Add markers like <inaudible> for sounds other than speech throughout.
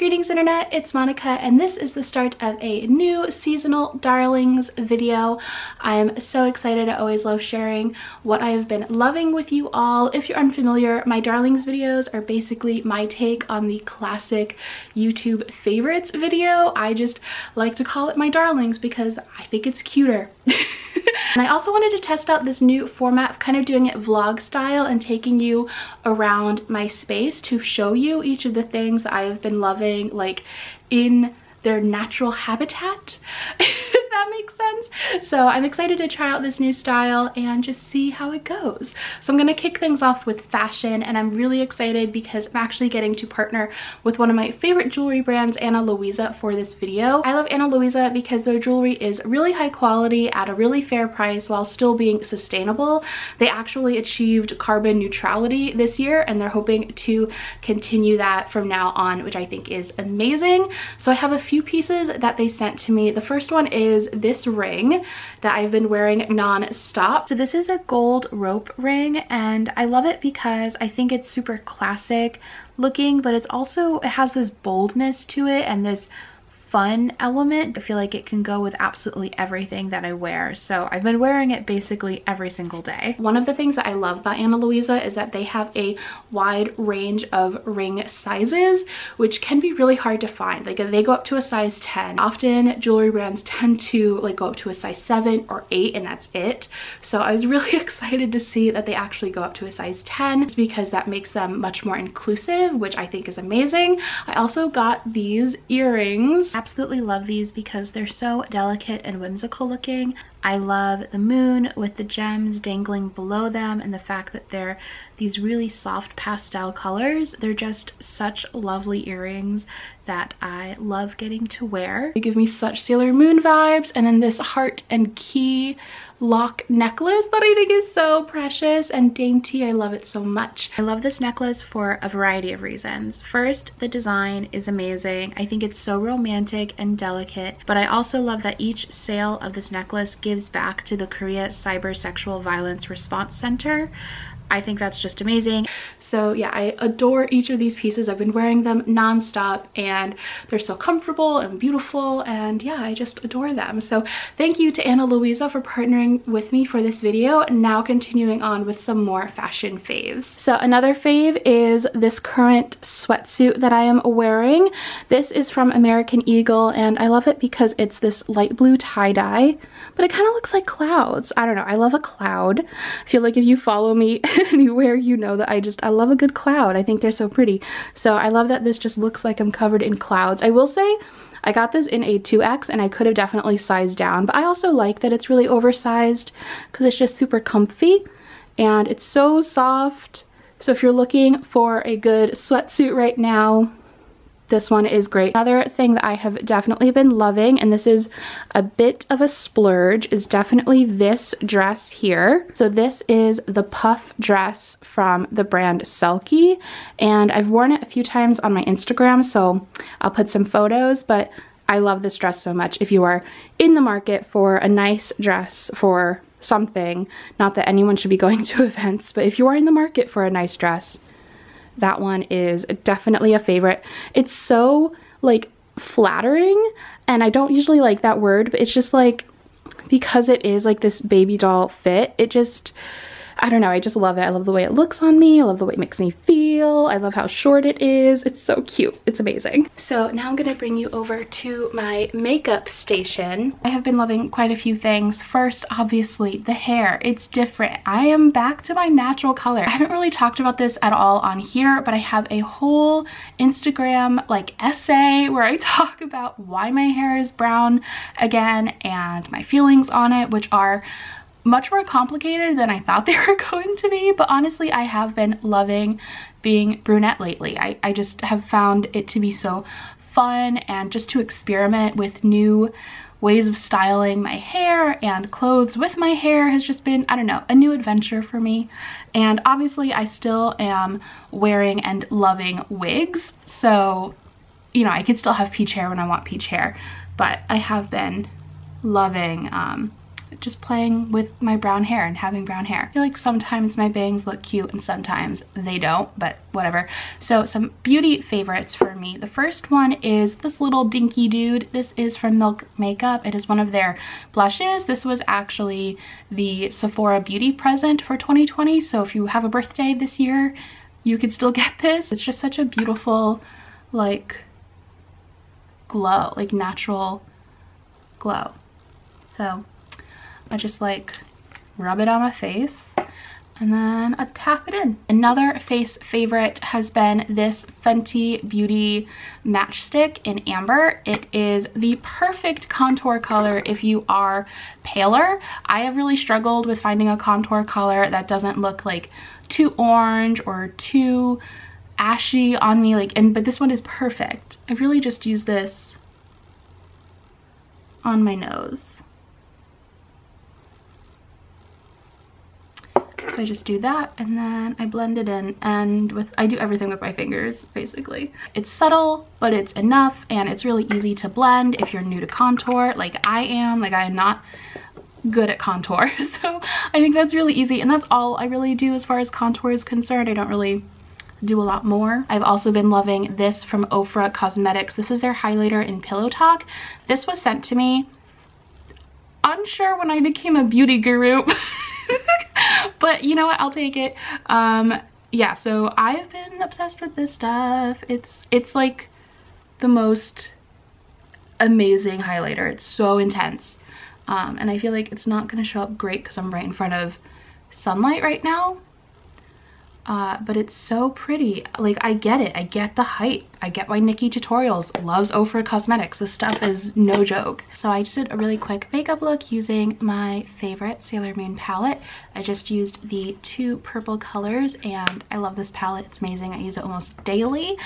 Greetings internet, it's Monica and this is the start of a new seasonal darlings video. I'm so excited, I always love sharing what I have been loving with you all. If you're unfamiliar, my darlings videos are basically my take on the classic YouTube favorites video. I just like to call it my darlings because I think it's cuter. <laughs> and I also wanted to test out this new format of kind of doing it vlog style and taking you around my space to show you each of the things that I have been loving like in their natural habitat, <laughs> makes sense. So I'm excited to try out this new style and just see how it goes. So I'm gonna kick things off with fashion and I'm really excited because I'm actually getting to partner with one of my favorite jewelry brands, Ana Luisa, for this video. I love Ana Luisa because their jewelry is really high quality at a really fair price while still being sustainable. They actually achieved carbon neutrality this year and they're hoping to continue that from now on, which I think is amazing. So I have a few pieces that they sent to me. The first one is this ring that I've been wearing non-stop. So this is a gold rope ring and I love it because I think it's super classic looking, but it's also, it has this boldness to it and this fun element. I feel like it can go with absolutely everything that I wear. So I've been wearing it basically every single day. One of the things that I love about Ana Luisa is that they have a wide range of ring sizes, which can be really hard to find. Like they go up to a size 10. Often jewelry brands tend to like go up to a size 7 or 8 and that's it. So I was <laughs> really excited to see that they actually go up to a size 10 because that makes them much more inclusive, which I think is amazing. I also got these earrings absolutely love these because they're so delicate and whimsical looking. I love the moon with the gems dangling below them and the fact that they're these really soft pastel colors. They're just such lovely earrings that I love getting to wear. They give me such Sailor Moon vibes and then this heart and key lock necklace that I think is so precious and dainty. I love it so much. I love this necklace for a variety of reasons. First, the design is amazing. I think it's so romantic and delicate, but I also love that each sale of this necklace gives back to the Korea Cyber Sexual Violence Response Center. I think that's just amazing. So yeah, I adore each of these pieces. I've been wearing them nonstop and they're so comfortable and beautiful and yeah, I just adore them. So thank you to Ana Luisa for partnering with me for this video. Now continuing on with some more fashion faves. So another fave is this current sweatsuit that I am wearing. This is from American Eagle and I love it because it's this light blue tie-dye, but it kind of looks like clouds. I don't know, I love a cloud. I feel like if you follow me <laughs> <laughs> anywhere, you know that I just, I love a good cloud. I think they're so pretty. So I love that this just looks like I'm covered in clouds. I will say, I got this in a 2X and I could have definitely sized down, but I also like that it's really oversized because it's just super comfy and it's so soft. So if you're looking for a good sweatsuit right now, this one is great. Another thing that I have definitely been loving, and this is a bit of a splurge, is definitely this dress here. So this is the puff dress from the brand Selkie, and I've worn it a few times on my Instagram, so I'll put some photos, but I love this dress so much. If you are in the market for a nice dress for something, not that anyone should be <laughs> going to events, but if you are in the market for a nice dress, that one is definitely a favorite. It's so like flattering and I don't usually like that word, but it's just like because it is like this baby doll fit, it just I don't know, I just love it. I love the way it looks on me. I love the way it makes me feel. I love how short it is. It's so cute. It's amazing. So now I'm gonna bring you over to my makeup station. I have been loving quite a few things. First, obviously, the hair. It's different. I am back to my natural color. I haven't really talked about this at all on here, but I have a whole Instagram like essay where I <laughs> talk about why my hair is brown again and my feelings on it, which are much more complicated than I thought <laughs> they were going to be, but honestly, I have been loving being brunette lately. I, I just have found it to be so fun and just to experiment with new ways of styling my hair and clothes with my hair has just been, I don't know, a new adventure for me. And obviously I still am wearing and loving wigs. So, you know, I can still have peach hair when I want peach hair, but I have been loving um, just playing with my brown hair and having brown hair. I feel like sometimes my bangs look cute and sometimes they don't, but whatever. So some beauty favorites for me. The first one is this little dinky dude. This is from Milk Makeup. It is one of their blushes. This was actually the Sephora beauty present for 2020. So if you have a birthday this year, you could still <laughs> get this. It's just such a beautiful, like, glow, like natural glow. So I just like rub it on my face and then I tap it in. Another face favorite has been this Fenty Beauty Matchstick in Amber. It is the perfect contour color if you are paler. I have really struggled with finding a contour color that doesn't look like too orange or too ashy on me like and but this one is perfect. I really just use this on my nose. So I just do that and then I blend it in and with I do everything with my fingers basically. It's subtle but it's enough and it's really easy to blend if you're new to contour like I am. Like I am not good at contour <laughs> so I think that's really easy and that's all I really do as far as contour is concerned. I don't really do a lot more. I've also been loving this from Ofra Cosmetics. This is their highlighter in Pillow Talk. This was sent to me unsure when I became a beauty guru <laughs> <laughs> but you know what? I'll take it. Um yeah so I've been obsessed with this stuff. It's it's like the most amazing highlighter. It's so intense. Um, and I feel like it's not gonna show up great because I'm right in front of sunlight right now uh, but it's so pretty. Like, I get it. I get the hype. I get why NikkieTutorials loves Ofra Cosmetics. This stuff is no joke. So I just did a really quick makeup look using my favorite Sailor Moon palette. I just used the two purple colors and I love this palette. It's amazing. I use it almost daily.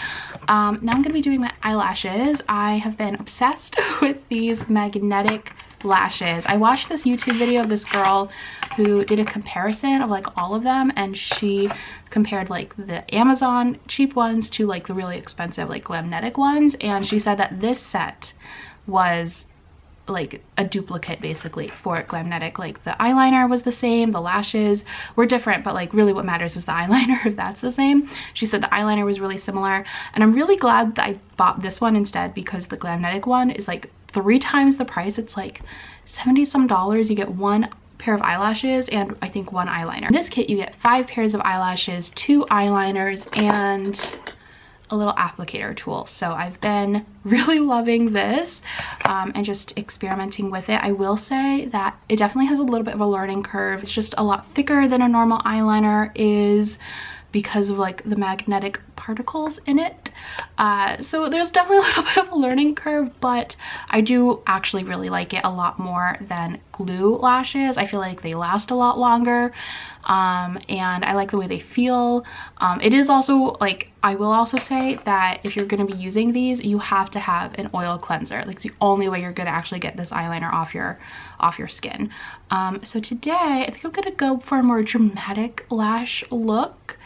Um, now I'm going to be doing my eyelashes. I have been obsessed <laughs> with these magnetic lashes. I watched this YouTube video of this girl who did a comparison of like all of them and she compared like the Amazon cheap ones to like the really expensive like Glamnetic ones and she said that this set was like a duplicate basically for Glamnetic. Like the eyeliner was the same, the lashes were different, but like really what matters is the <laughs> eyeliner if that's the same. She said the eyeliner was really similar and I'm really glad that I bought this one instead because the Glamnetic one is like three times the price. It's like 70 some dollars. You get one pair of eyelashes and I think one eyeliner. In this kit you get five pairs of eyelashes, two eyeliners, and a little applicator tool. So I've been <laughs> really loving this um, and just experimenting with it. I will say that it definitely has a little bit of a learning curve. It's just a lot thicker than a normal eyeliner is because of like the magnetic particles in it. Uh, so there's definitely <laughs> a little bit of a learning curve, but I do actually really like it a lot more than glue lashes. I feel like they last a lot longer um, and I like the way they feel. Um, it is also like, I will also say that if you're gonna be using these, you have to have an oil cleanser. Like it's the only way you're gonna actually get this eyeliner off your, off your skin. Um, so today, I think I'm gonna go for a more dramatic lash look.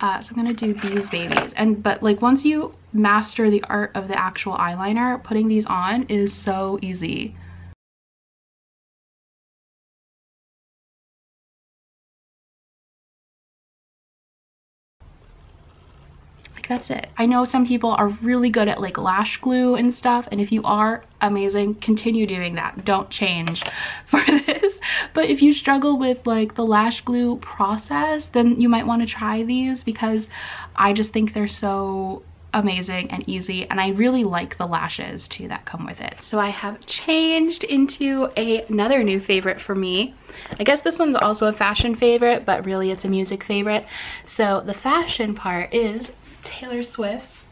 Uh, so I'm gonna do these babies. And but like once you master the art of the actual eyeliner, putting these on is so easy. That's it. I know some people are really good at like lash glue and stuff and if you are amazing continue doing that don't change <laughs> for this but if you struggle with like the lash glue process then you might want to try these because I just think they're so amazing and easy and I really like the lashes too that come with it. So I have changed into a, another new favorite for me. I guess this one's also a fashion favorite but really it's a music favorite. So the fashion part is Taylor Swift's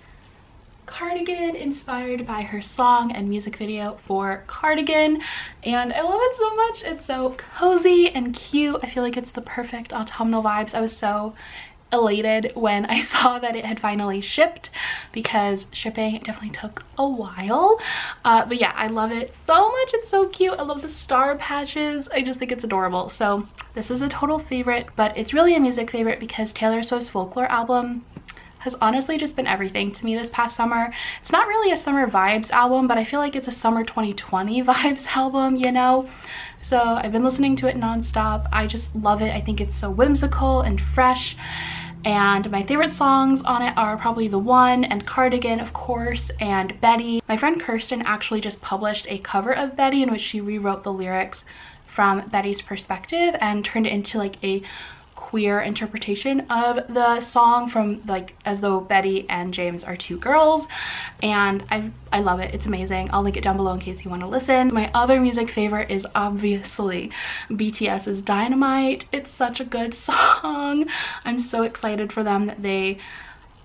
cardigan inspired by her song and music video for Cardigan and I love it so much. It's so cozy and cute. I feel like it's the perfect autumnal vibes. I was so elated when I <laughs> saw that it had finally shipped because shipping definitely took a while. Uh, but yeah, I love it so much. It's so cute. I love the star patches. I just think it's adorable. So this is a total favorite, but it's really a music favorite because Taylor Swift's Folklore album has honestly just been everything to me this past summer. It's not really a summer vibes album, but I feel like it's a summer 2020 <laughs> vibes album, you know? So I've been listening to it nonstop. I just love it. I think it's so whimsical and fresh and my favorite songs on it are probably The One and Cardigan, of course, and Betty. My friend Kirsten actually just published a cover of Betty in which she rewrote the lyrics from Betty's perspective and turned it into like a queer interpretation of the song from like as though Betty and James are two girls and I, I love it. It's amazing. I'll link it down below in case you want to listen. My other music favorite is obviously BTS's Dynamite. It's such a good <laughs> song. I'm so excited for them that they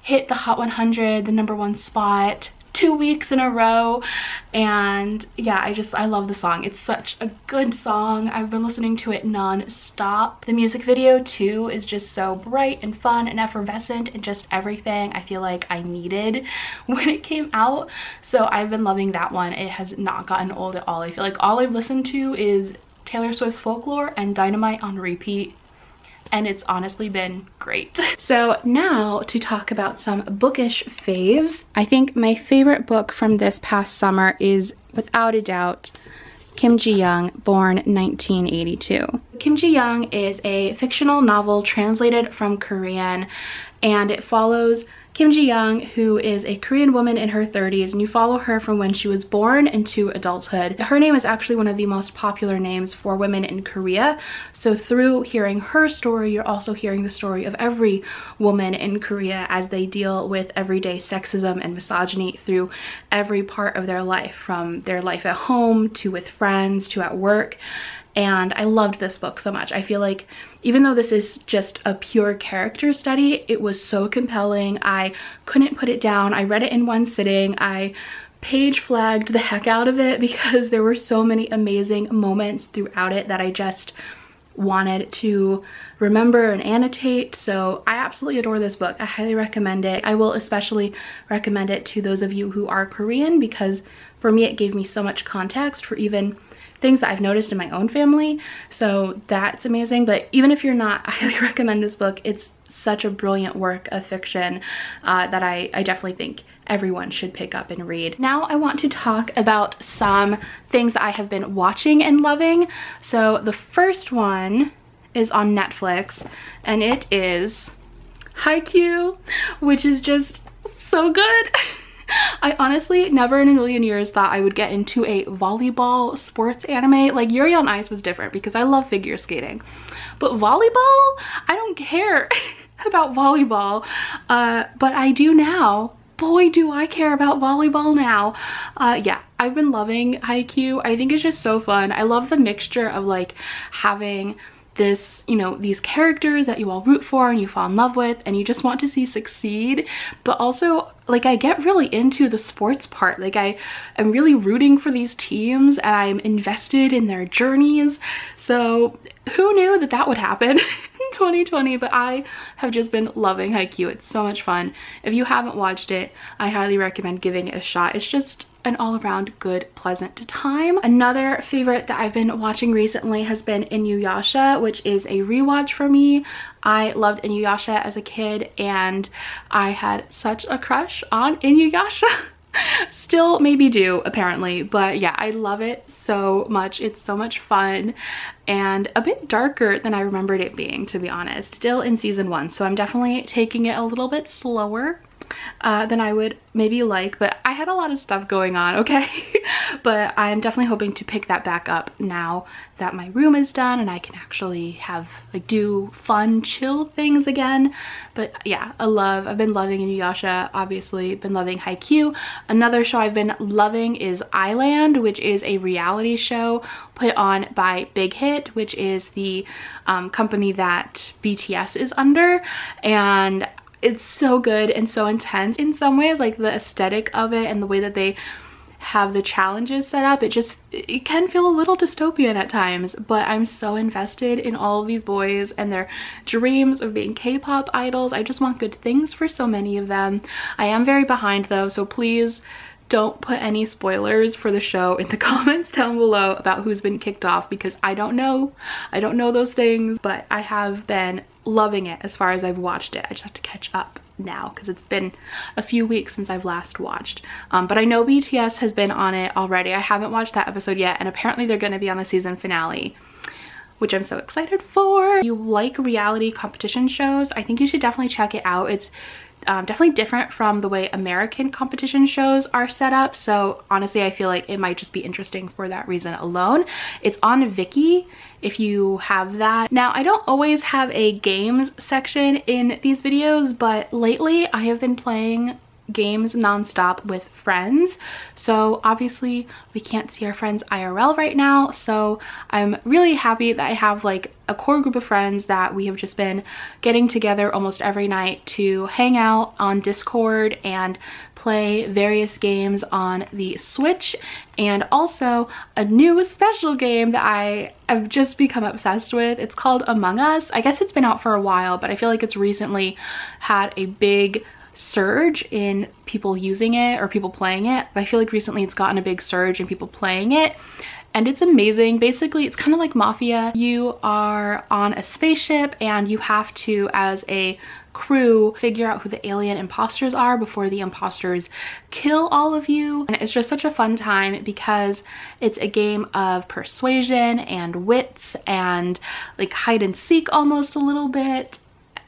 hit the Hot 100, the number one spot two weeks in a row. And yeah I just I love the song. It's such a good song. I've been listening to it non-stop. The music video too is just so bright and fun and effervescent and just everything I feel like I needed <laughs> when it came out. So I've been loving that one. It has not gotten old at all. I feel like all I've listened to is Taylor Swift's Folklore and Dynamite on repeat and it's honestly been great. <laughs> So now to talk about some bookish faves. I think my favorite book from this past summer is without a doubt Kim Ji-young, born 1982. Kim Ji-young is a fictional novel translated from Korean and it follows Kim Ji-young, who is a Korean woman in her 30s, and you follow her from when she was born into adulthood. Her name is actually one of the most popular names for women in Korea, so through hearing her story, you're also hearing the story of every woman in Korea as they deal with everyday sexism and misogyny through every part of their life, from their life at home to with friends to at work and I loved this book so much. I feel like even though this is just a pure character study, it was so compelling. I couldn't put it down. I read it in one sitting. I page flagged the heck out of it <laughs> because there were so many amazing moments throughout it that I just wanted to remember and annotate so I absolutely adore this book I highly recommend it I will especially recommend it to those of you who are Korean because for me it gave me so much context for even things that I've noticed in my own family. So that's amazing. But even if you're not, <laughs> I highly recommend this book. It's such a brilliant work of fiction uh, that I, I definitely think everyone should pick up and read. Now I want to talk about some things that I have been watching and loving. So the first one is on Netflix and it is Haikyuu, which is just so good. <laughs> <laughs> I honestly never in a million years thought I would get into a volleyball sports anime. Like Yuri on Ice was different because I love figure skating. But volleyball, I don't care <laughs> about volleyball. Uh, but I do now. Boy, do I care about volleyball now. Uh, yeah, I've been loving Haikyuu. I think it's just so fun. I love the mixture of like having this, you know, these characters that you all root for and you fall in love with and you just want to see succeed. But also, like, I get really into the sports part. Like, I am really rooting for these teams and I'm invested in their journeys. So who knew that that would happen? <laughs> in 2020 but I have just been loving Haikyuu. It's so much fun. If you haven't watched it, I highly recommend giving it a shot. It's just an all-around good pleasant time. Another favorite that i've been watching recently has been inuyasha which is a rewatch for me. I loved inuyasha as a kid and i had such a crush on inuyasha. <laughs> Still maybe do apparently but yeah i love it so much. It's so much fun and a bit darker than i remembered it being to be honest. Still in season one so i'm definitely taking it a little bit slower uh, than I would maybe like, but I had a lot of stuff going on, okay? <laughs> but I'm definitely hoping to pick that back up now that my room is done and I can actually have like do fun chill things again. But yeah, I love, I've been loving Inuyasha, obviously been loving Haikyuu. Another show I've been loving is I-LAND, which is a reality show put on by Big Hit, which is the um, company that BTS is under. And it's so good and so intense in some ways like the aesthetic of it and the way that they have the challenges set up it just it can feel a little dystopian at times but i'm so invested in all of these boys and their dreams of being k-pop idols. I just want good things for so many of them. I am very behind though so please don't put any spoilers for the show in the <laughs> comments down below about who's been kicked off because I don't know. I don't know those things, but I have been loving it as far as I've watched it. I just have to catch up now because it's been a few weeks since I've last watched. Um, but I know BTS has been on it already. I haven't watched that episode yet and apparently they're going to be on the season finale which I'm so excited for. If you like reality competition shows, I think you should definitely check it out. It's um, definitely different from the way American competition shows are set up. So honestly, I feel like it might just be interesting for that reason alone. It's on Viki if you have that. Now, I don't always have a games section in these videos, but lately I have been playing games nonstop with friends. So obviously we can't see our friends IRL right now. So I'm really happy that I have like a core group of friends that we have just been getting together almost every night to hang out on Discord and play various games on the Switch and also a new special game that I have just become obsessed with. It's called Among Us. I guess it's been out for a while, but I feel like it's recently had a big surge in people using it or people playing it. But I feel like recently it's gotten a big surge in people playing it and it's amazing. Basically, it's kind of like Mafia. You are on a spaceship and you have to, as a crew, figure out who the alien imposters are before the imposters kill all of you. And it's just such a fun time because it's a game of persuasion and wits and like hide and seek almost a little bit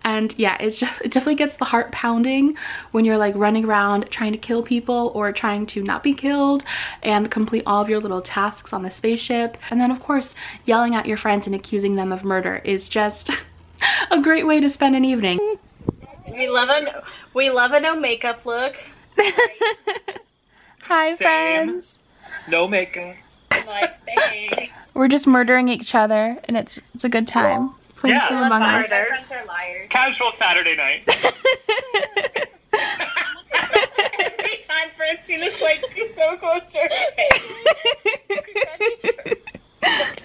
and yeah it's just it definitely gets the heart pounding when you're like running around trying to kill people or trying to not be killed and complete all of your little tasks on the spaceship. And then of course yelling at your friends and accusing them of murder is just <laughs> a great way to spend an evening. We love a we love a no makeup look. <laughs> Hi Same. friends. No makeup. Like, <laughs> we're just murdering each other and it's it's a good time playing yeah. some Among Us. Casual Saturday night. <laughs> Every time Francine is like so close to her face. <laughs>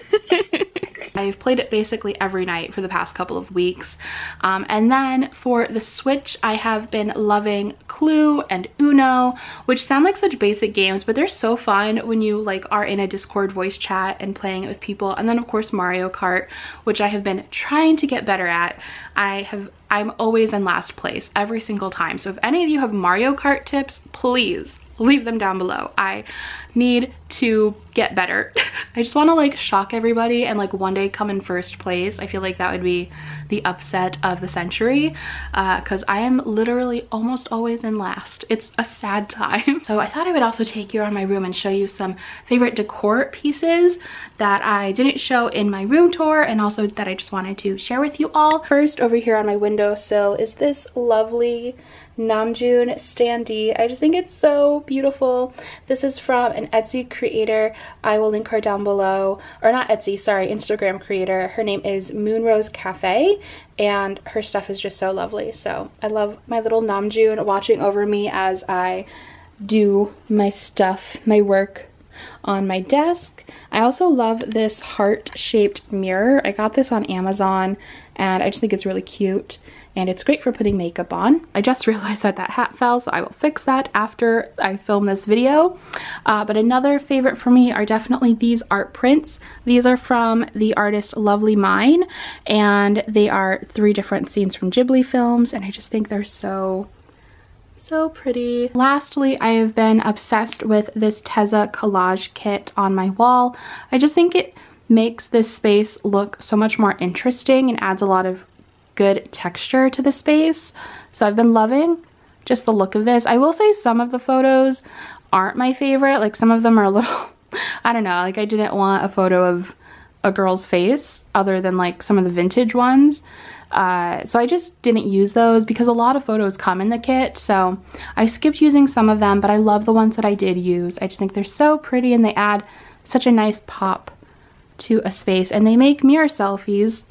I've played it basically every night for the past couple of weeks. Um, and then for the Switch, I have been loving Clue and Uno, which sound like such basic games, but they're so fun when you like are in a Discord voice chat and playing it with people. And then of course Mario Kart, which I have been trying to get better at. I have I'm always in last place every single time. So if any of you have Mario Kart tips, please leave them down below. I need to get better. <laughs> I just want to like shock everybody and like one day come in first place. I feel like that would be the upset of the century because uh, I am literally almost always in last. It's a sad <laughs> time. So I thought I would also take you around my room and show you some favorite decor pieces that I didn't show in my room tour and also that I just wanted to share with you all. First over here on my windowsill is this lovely Namjoon standee. I just think it's so beautiful. This is from an Etsy creator. I will link her down below. Or not Etsy, sorry, Instagram creator. Her name is Moonrose Cafe and her stuff is just so lovely. So I love my little Namjoon watching over me as I do my stuff, my work on my desk. I also love this heart-shaped mirror. I got this on Amazon and I just think it's really cute and it's great for putting makeup on. I just <laughs> realized that that hat fell, so I will fix that after I film this video. Uh, but another favorite for me are definitely these art prints. These are from the artist Loveleemine, and they are three different scenes from Ghibli films, and I just think they're so so pretty. Lastly, I have been obsessed with this Tezza collage kit on my wall. I just think it makes this space look so much more interesting and adds a lot of good texture to the space. So I've been loving just the look of this. I will say some of the photos aren't my favorite. Like some of them are a little, <laughs> I don't know, like I didn't want a photo of a girl's face other than like some of the vintage ones. Uh, so I just didn't use those because a lot of photos come in the kit. So I skipped using some of them, but I love the ones that I did use. I just think they're so pretty and they add such a nice pop to a space and they make mirror selfies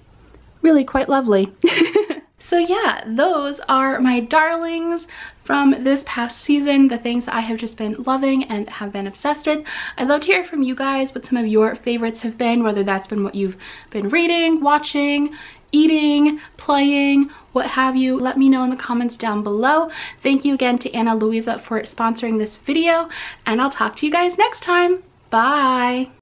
really quite lovely. <laughs> so yeah, those are my darlings from this past season, the things that I have just been loving and have been obsessed with. I'd love to hear from you guys what some of your favorites have been, whether that's been what you've been reading, watching, eating, playing, what have you. Let me know in the comments down below. Thank you again to Ana Luisa for sponsoring this video, and I'll talk to you guys next time. Bye!